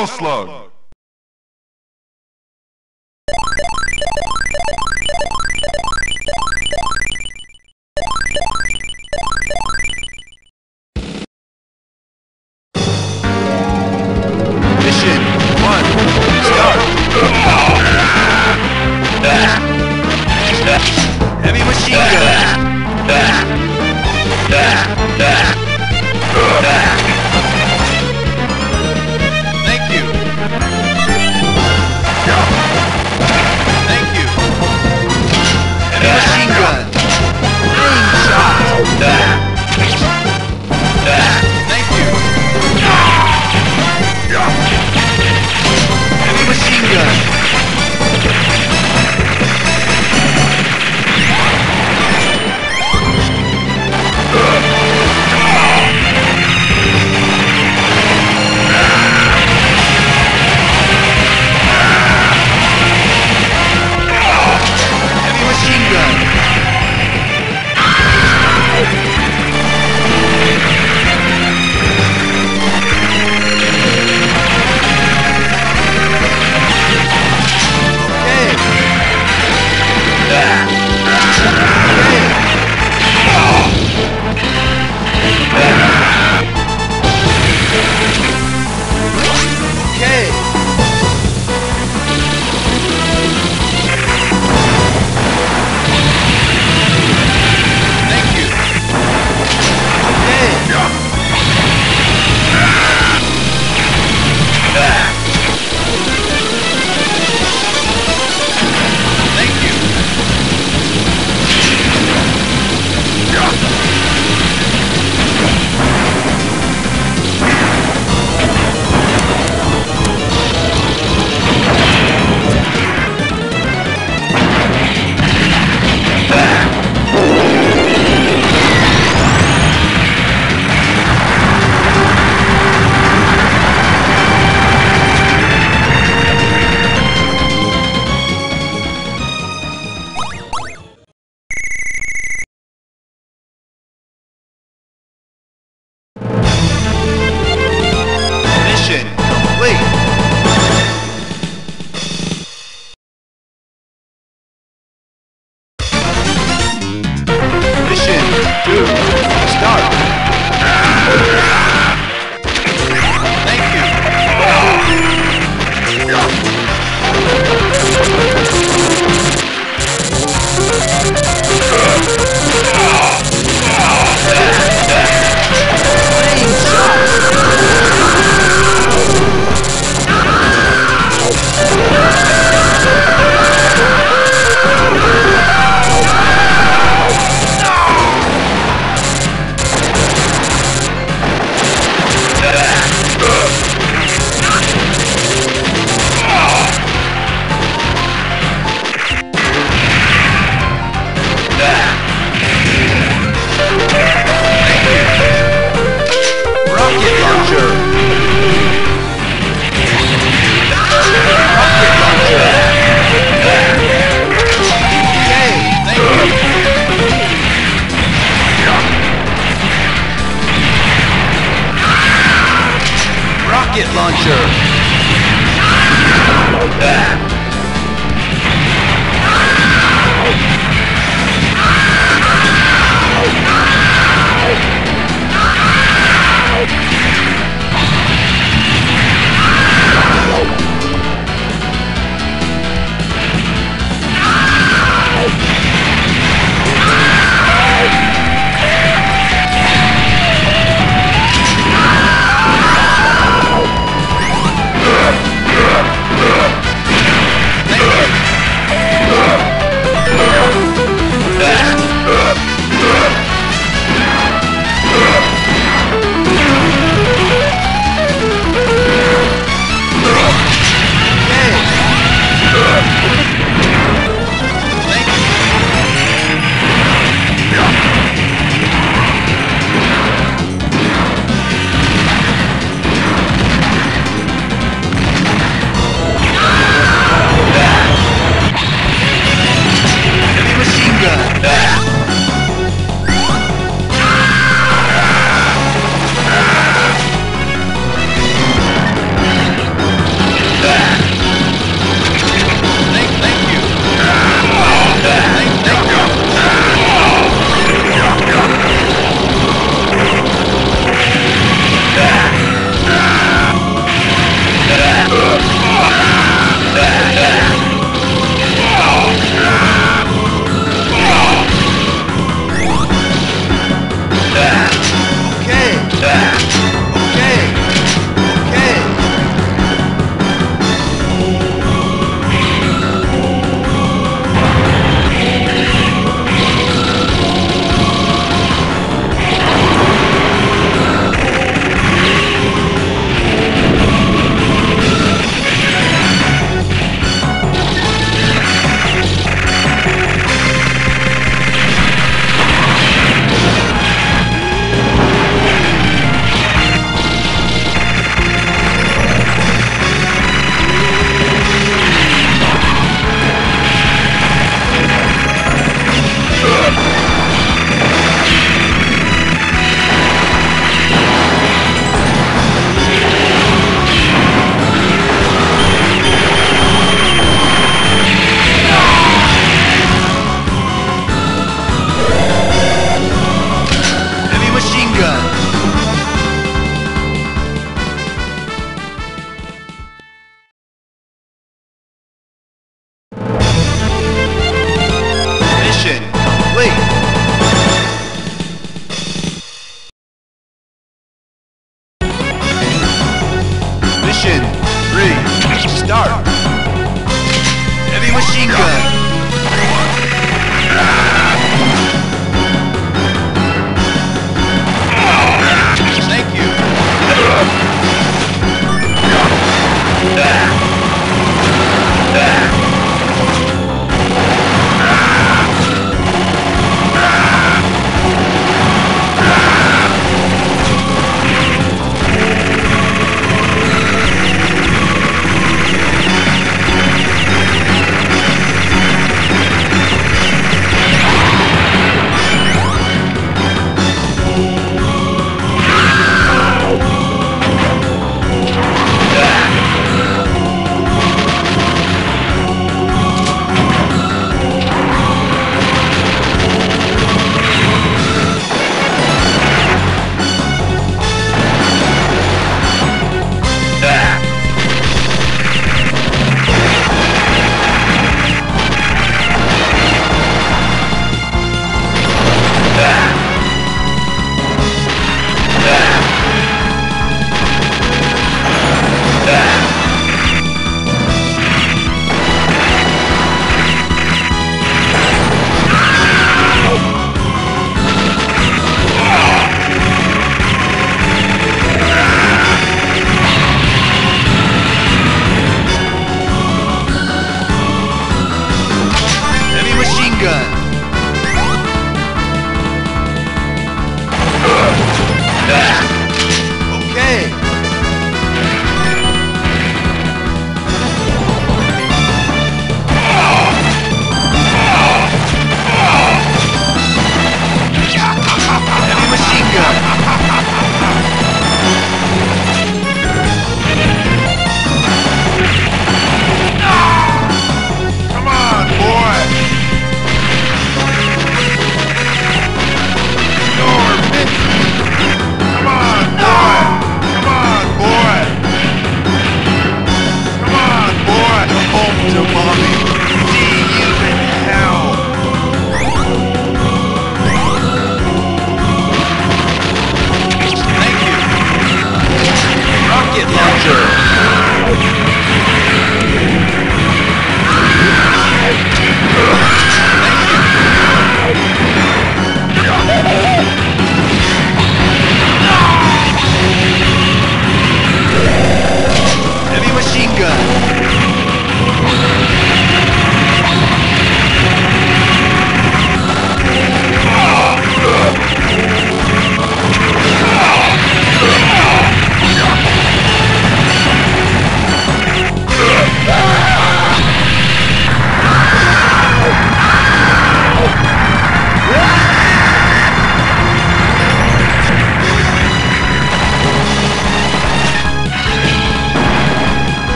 Metal Slug.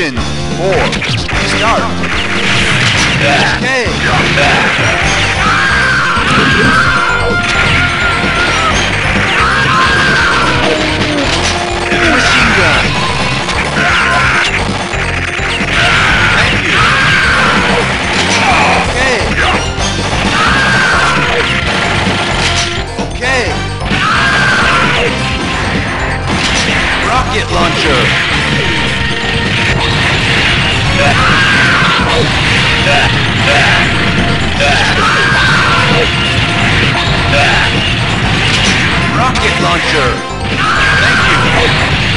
Engine 4. Start. Okay. Rocket launcher! Thank you!